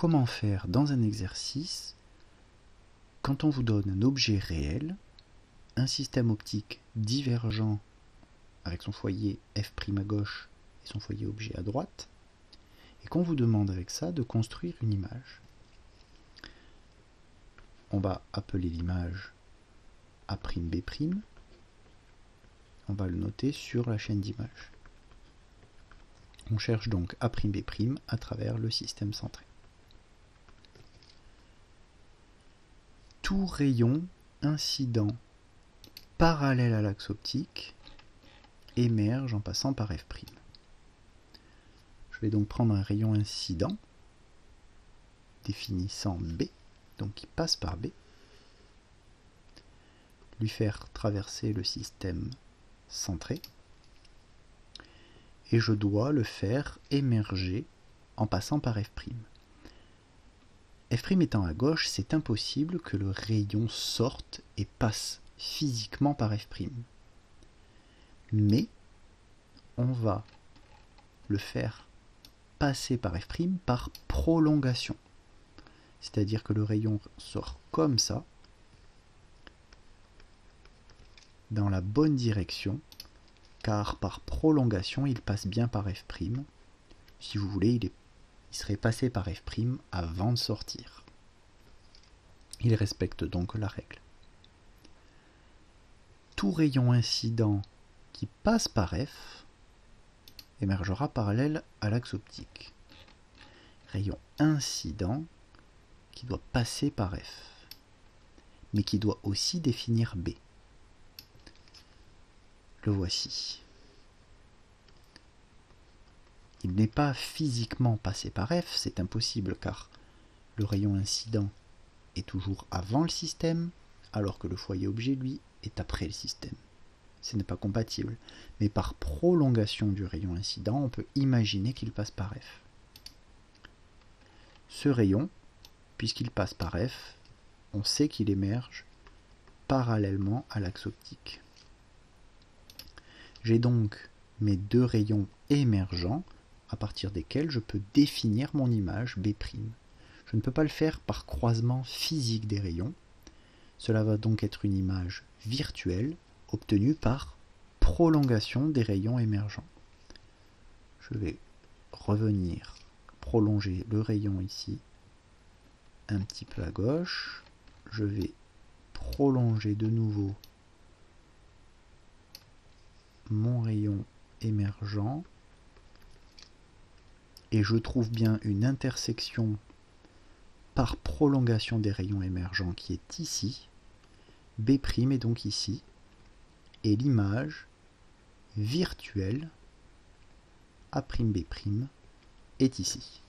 comment faire dans un exercice quand on vous donne un objet réel, un système optique divergent avec son foyer f' à gauche et son foyer objet à droite, et qu'on vous demande avec ça de construire une image. On va appeler l'image A'B', on va le noter sur la chaîne d'images. On cherche donc A'B' à travers le système centré. Tout rayon incident parallèle à l'axe optique émerge en passant par f'. Je vais donc prendre un rayon incident définissant B, donc qui passe par B, lui faire traverser le système centré, et je dois le faire émerger en passant par f'. f' étant à gauche, c'est impossible que le rayon sorte et passe physiquement par f'. Mais on va le faire passer par f' par prolongation. C'est-à-dire que le rayon sort comme ça, dans la bonne direction, car par prolongation, il passe bien par f'. Si vous voulez, il, il serait passé par f' avant de sortir. Il respecte donc la règle. Tout rayon incident qui passe par f émergera parallèle à l'axe optique. Rayon incident qui doit passer par f, mais qui doit aussi définir b. Le voici. Il n'est pas physiquement passé par F, c'est impossible car le rayon incident est toujours avant le système, alors que le foyer objet, lui, est après le système. Ce n'est pas compatible. Mais par prolongation du rayon incident, on peut imaginer qu'il passe par F. Ce rayon, puisqu'il passe par F, on sait qu'il émerge parallèlement à l'axe optique. J'ai donc mes deux rayons émergents à partir desquels je peux définir mon image B'. Je ne peux pas le faire par croisement physique des rayons. Cela va donc être une image virtuelle obtenue par prolongation des rayons émergents. Je vais revenir prolonger le rayon ici un petit peu à gauche. Je vais prolonger de nouveau mon rayon émergent et je trouve bien une intersection par prolongation des rayons émergents qui est ici. B' est donc ici. Et l'image virtuelle A'B' est ici.